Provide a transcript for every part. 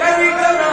Kavi Kala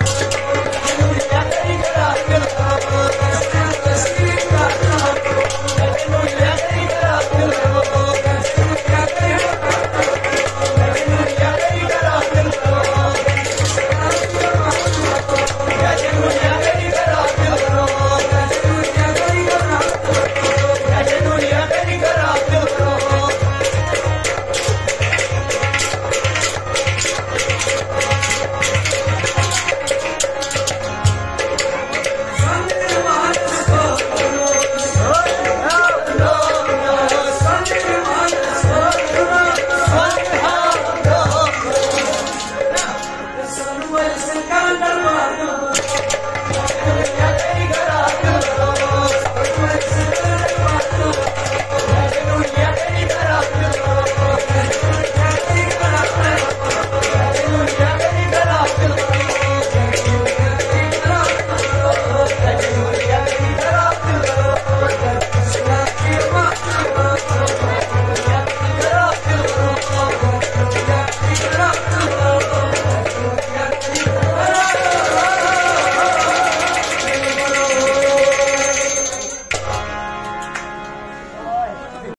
sueles encantar barrio